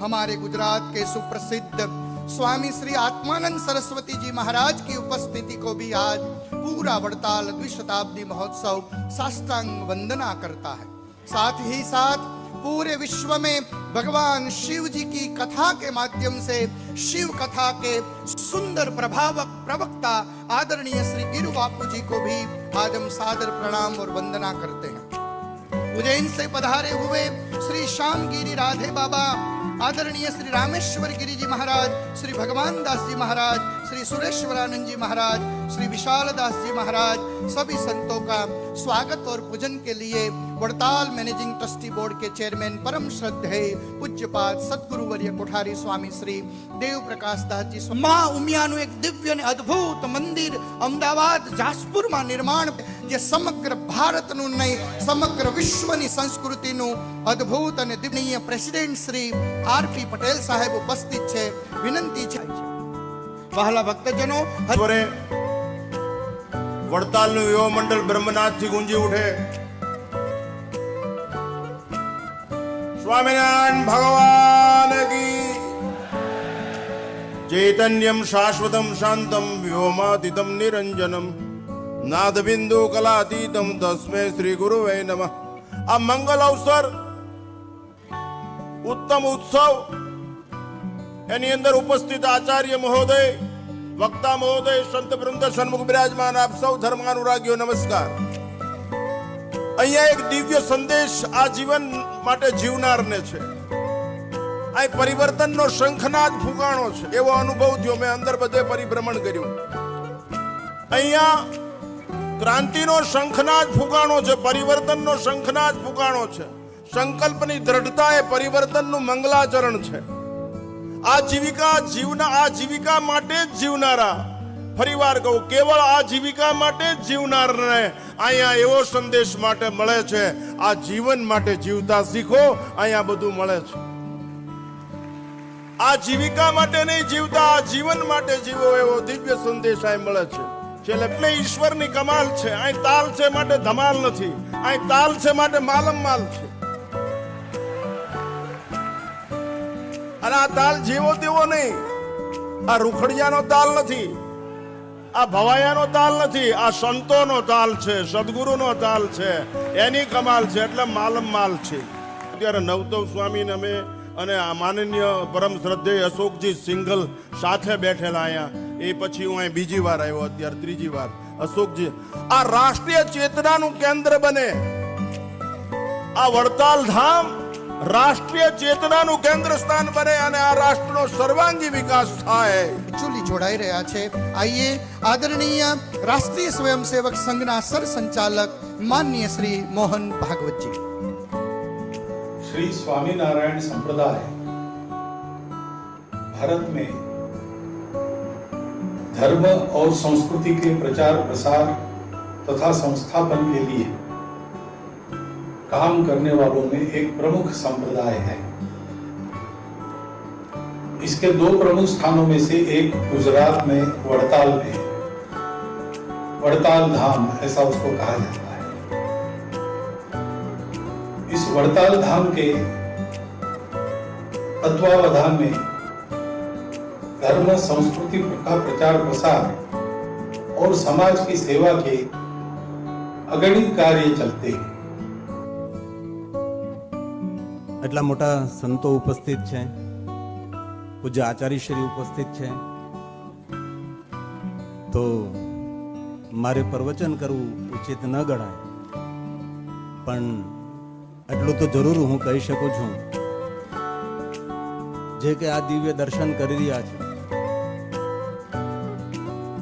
हमारे गुजरात के सुप्रसिद्ध स्वामी श्री आत्मानंद सरस्वती जी महाराज की उपस्थिति को भी आज पूरा वड़ताल द्विशताब्दी महोत्सव साष्टांग वंदना करता है। साथ ही साथ पूरे विश्व में भगवान शिव जी की कथा के माध्यम से शिव कथा के सुंदर प्रभावक प्रवक्ता आदरणीय श्री गिरु बापू जी को भी आज हम सादर प्रणाम और वंदना करते हैं। उज्जैन से पधारे हुए श्री श्याम गिरी राधे बाबा आदरणीय श्री रामेश्वर गिरी जी महाराज श्री भगवान दास जी महाराज श्री सुरेश्वरानंद जी महाराज श्री विशाल दास जी महाराज सभी संतों का स्वागत और पूजन के लिए वड़ताल मैनेजिंग ट्रस्टी बोर्ड के चेयरमैन परम श्रद्धेय પૂજ્યપાદ સદગુરુવર્ય કોઠારી સ્વામી શ્રી દેવ પ્રકાશ દાસજી સ્વ- મા ઉમિયાનું એક દિવ્ય અને અદ્ભુત મંદિર અમદાવાદ જાસપુરમાં નિર્માણ જે સમગ્ર ભારતનું નહીં સમગ્ર વિશ્વની સંસ્કૃતિનું અદ્ભુત અને દિવ્ય પ્રેસિડેન્ટ શ્રી આરપી પટેલ સાહેબ ઉપસ્થિત છે વિનંતી છે વહાલા ભક્તજનો ઈશ્વરે વડતાલનું યુવા મંડળ બ્રહ્મનાથથી ગુંજી ઉઠે સ્વામિનારાયણ ભગવાન કી ચૈતન્યમ શાશ્વતમ શાંતમ વ્યોમાતીતમ નિરંજનમ નાદબિંદુ કલાતીતમ તસ્મે શ્રી ગુરુવે નમઃ આ મંગલ અવસર ઉત્તમ ઉત્સવ એની અંદર ઉપસ્થિત આચાર્ય મહોદય વક્તા મહોદય સંત વૃંદ, સન્મુખ બિરાજમાન, આપ સૌ ધર્માનુરાગીઓ, નમસ્કાર. અહીંયા એક દિવ્ય સંદેશ આ જીવન માટે જીવનારને છે. આ પરિવર્તનનો શંખનાદ ફૂંકાણો છે. એવો અનુભવ થયો, મેં અંદર બધે પરિભ્રમણ કર્યું. અહીંયા ક્રાંતિનો શંખનાદ ફૂંકાણો છે, પરિવર્તનનો શંખનાદ ફૂંકાણો છે. સંકલ્પની દ્રઢતા એ પરિવર્તનનું મંગલાચરણ છે. આ જીવિકા જીવના આજીવિકા માટે જ જીવનારા ફરીવાર કહું, કેવળ આજીવિકા માટે જ જીવનારને અહીંયા એવો સંદેશ માટે મળે છે, આ જીવન માટે જીવતા શીખો, અહીંયા બધું મળે છે. આ જીવિકા માટે નહીં જીવતા, આ જીવન માટે જીવો એવો દિવ્ય સંદેશ અહીં મળે છે. છેલ્લે એટલે ઈશ્વરની કમાલ છે, અહીં તાલ છે માટે ધમાલ નથી, અહીં તાલ છે માટે માલમ માલ છે. અને આ તાલ જેવો તેવો નહીં. આ રૂખડિયાનો તાલ નથી. આ ભવાયાનો તાલ નથી. આ સંતોનો તાલ છે, સદગુરુનો તાલ છે. એની કમાલ છે, એટલે માલમ માલ છે. અત્યારે નવતવ સ્વામીને અમે અને આ માનનીય પરમ શ્રદ્ધેય અશોકજી સિંઘલ સાથે બેઠેલા અહીંયા. એ પછી હું અહીં બીજી વાર આવ્યો અત્યારે, ત્રીજી વાર. અશોકજી, આ રાષ્ટ્રીય ચેતનાનું કેન્દ્ર બને. આ વડતાલ ધામ રાષ્ટ્રીય ચેતનાનું કેન્દ્ર સ્થાન બને અને આ રાષ્ટ્રનો સર્વાંગી વિકાસ થાય એકચ્યુઅલી જોડાઈ રહ્યા છે આઈએ આદરણીય રાષ્ટ્રીય સ્વયંસેવક સંઘના સરસંચાલક માનનીય શ્રી મોહન ભાગવતજી श्री स्वामीनारायण संप्रदाय भारत में धर्म और संस्कृति के प्रचार प्रसार तथा संस्थापन के लिए काम करने वालों में एक प्रमुख संप्रदाय है। इसके दो प्रमुख स्थानों में से एक गुजरात में वड़ताल में वड़ताल धाम, ऐसा उसको कहा जाता है। इस वड़ताल धाम के तत्वावधान में धर्म, संस्कृति का प्रचार प्रसार और समाज की सेवा के अगणित कार्य चलते हैं। એટલા મોટા સંતો ઉપસ્થિત છે. પૂજ્ય આચાર્યશ્રી ઉપસ્થિત છે. તો મારે પ્રવચન કરવું ઉચિત ન ગણાય. પણ એટલું તો જરૂર હું કહી શકું છું. જે કે આ દિવ્ય દર્શન કરી રહ્યા છે.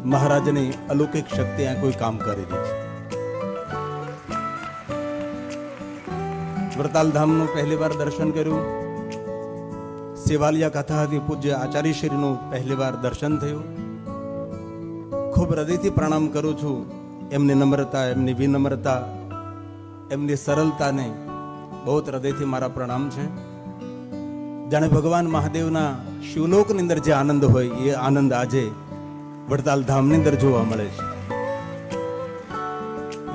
મહારાજની અલૌકિક શક્તિ આ કોઈ કામ કરી રહી છે. વરતાલ ધામનું પહેલી વાર દર્શન કર્યું. સેવાલિયા કથા પૂજ્ય આચાર્યશ્રીનું પહેલી વાર દર્શન થયું. ખૂબ હૃદયથી પ્રણામ કરું છું એમની નમ્રતા, એમની વિનમ્રતા, એમની સરળતાને. બહુ હૃદયથી મારા પ્રણામ છે. જાણે ભગવાન મહાદેવના શિવલોકની અંદર જે આનંદ હોય, એ આનંદ આજે વડતાલ ધામની અંદર જોવા મળે છે.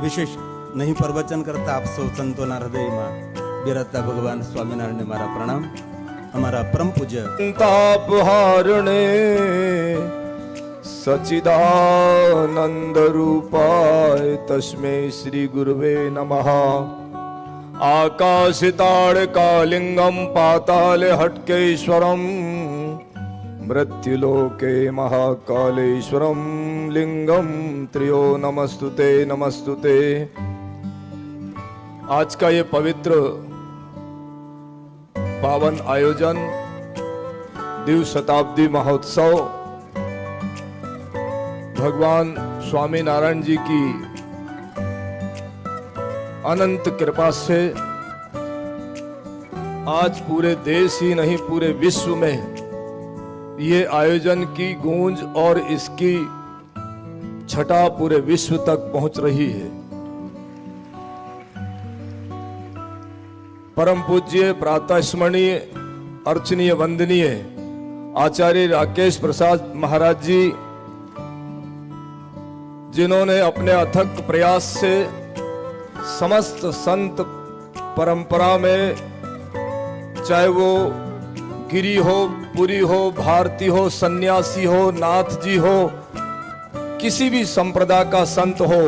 વિશેષ નહીં પ્રવચન કરતા આપ સૌ સંતોના હૃદયમાં બિરાજતા ભગવાન સ્વામિનારાયણને મારા પ્રણામ અમારા પરમ પૂજ્ય तापहारणे सचिदानंद रूपाय तस्मै श्री गुरुवे नमः आकाशिताड़कालिंगम पाताले हटकेश्वरम मृत्युलोके महाकालेश्वरम लिंगम त्रियो नमस्तुते नमस्तुते आज का ये पवित्र पावन आयोजन दिव शताब्दी महोत्सव, भगवान स्वामी नारायण जी की अनंत कृपा से आज पूरे देश ही नहीं, पूरे विश्व में ये आयोजन की गूंज और इसकी छटा पूरे विश्व तक पहुँच रही है। परम पूज्य प्रातः स्मरणीय अर्चनीय, वंदनीय आचार्य राकेश प्रसाद महाराज जी, जिन्होंने अपने अथक प्रयास से समस्त संत परंपरा में, चाहे वो गिरी हो, पुरी हो, भारती हो, सन्यासी हो, नाथ जी हो, किसी भी संप्रदाय का संत हो,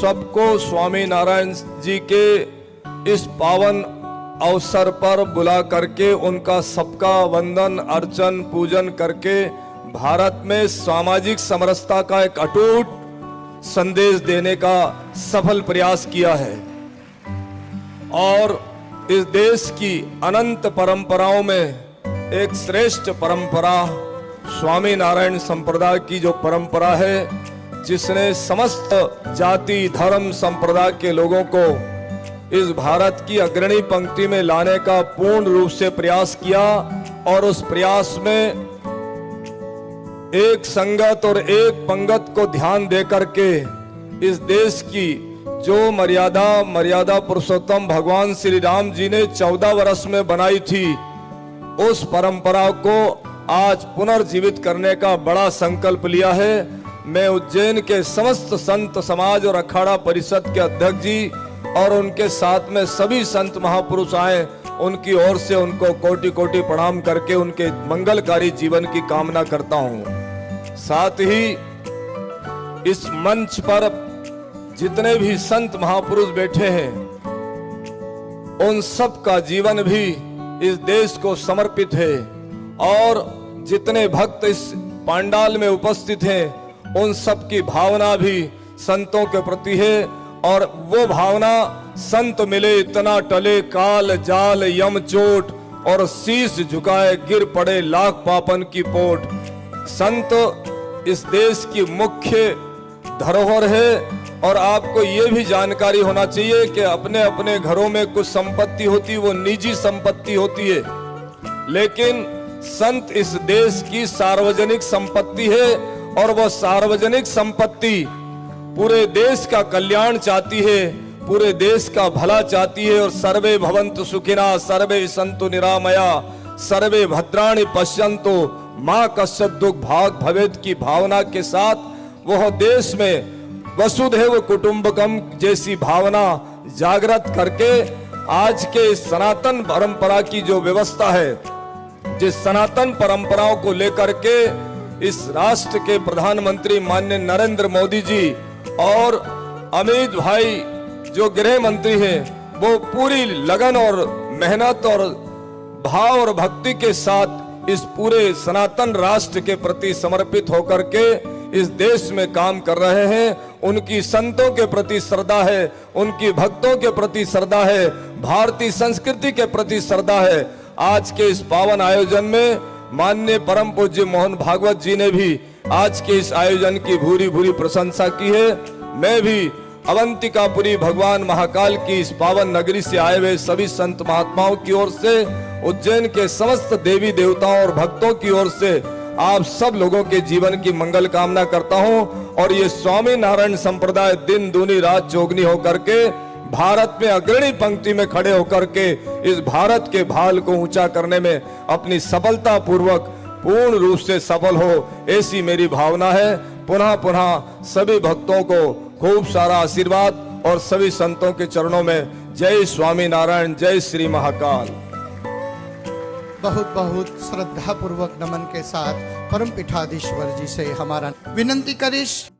सबको स्वामी नारायण जी के इस पावन अवसर पर बुला करके उनका सबका वंदन, अर्चन, पूजन करके भारत में सामाजिक समरसता का एक अटूट संदेश देने का सफल प्रयास किया है। और इस देश की अनंत परंपराओं में एक श्रेष्ठ परंपरा स्वामी नारायण संप्रदाय की जो परंपरा है, जिसने समस्त जाति, धर्म, संप्रदाय के लोगों को इस भारत की अग्रणी पंक्ति में लाने का पूर्ण रूप से प्रयास किया और उस प्रयास में एक संगत और एक पंगत को ध्यान देकर के इस देश की जो मर्यादा मर्यादा पुरुषोत्तम भगवान श्री राम जी ने चौदह वर्ष में बनाई थी, उस परंपरा को आज पुनर्जीवित करने का बड़ा संकल्प लिया है। मैं उज्जैन के समस्त संत समाज और अखाड़ा परिषद के अध्यक्ष जी और उनके साथ में सभी संत महापुरुष आए, उनकी ओर से उनको कोटि कोटि प्रणाम करके उनके मंगलकारी जीवन की कामना करता हूँ। साथ ही इस मंच पर जितने भी संत महापुरुष बैठे हैं, उन सब का जीवन भी इस देश को समर्पित है और जितने भक्त इस पांडाल में उपस्थित हैं, उन सब की भावना भी संतों के प्रति है और वो भावना, संत मिले इतना टले, काल जाल यम चोट, और शीश झुकाए गिर पड़े लाख पापन की पोट। संत, इस देश की मुख्य धरोहर है, और आपको ये भी जानकारी होना चाहिए कि अपने अपने घरों में कुछ संपत्ति होती, वो निजी संपत्ति होती है। लेकिन संत इस देश की सार्वजनिक संपत्ति है, और वह सार्वजनिक संपत्ति पूरे देश का कल्याण चाहती है, पूरे देश का भला चाहती है और सर्वे भवंतु सुखिना, सर्वे संतु निरामया, सर्वे भद्राणि पश्यंतु। माँ कश्यप दुख भाग भवेद की भावना के साथ वह देश में वसुधैव कुटुंबकम जैसी भावना जागृत करके आज के सनातन परंपरा की जो व्यवस्था है, जिस सनातन परंपराओं को लेकर के इस राष्ट्र के प्रधानमंत्री माननीय नरेंद्र मोदी जी और अमित भाई जो गृह मंत्री हैं, वो पूरी लगन और मेहनत और भाव और भक्ति के साथ इस पूरे सनातन राष्ट्र के प्रति समर्पित होकर के इस देश में काम कर रहे हैं। उनकी संतों के प्रति श्रद्धा है, उनकी भक्तों के प्रति श्रद्धा है, भारतीय संस्कृति के प्रति श्रद्धा है। आज के इस पावन आयोजन में माननीय परम पूज्य मोहन भागवत जी ने भी आज के इस आयोजन की भूरी भूरी प्रशंसा की है। मैं भी अवंतिकापुरी भगवान महाकाल की इस पावन नगरी से आए हुए सभी संत महात्माओं की ओर से, उज्जैन के समस्त देवी देवताओं और भक्तों की ओर से आप सब लोगों के जीवन की मंगल कामना करता हूँ और ये स्वामी नारायण संप्रदाय दिन दूनी रात चौगनी होकर के, भारत में अग्रणी पंक्ति में खड़े होकर के, इस भारत के भाल को ऊँचा करने में अपनी सफलता पूर्वक पूर्ण रूप से सफल हो, ऐसी मेरी भावना है। पुनः पुनः सभी भक्तों को खूब सारा आशीर्वाद और सभी संतों के चरणों में जय स्वामी नारायण, जय श्री महाकाल। बहुत बहुत श्रद्धा पूर्वक नमन के साथ परम पीठाधीश्वर जी से हमारा विनंती करिश।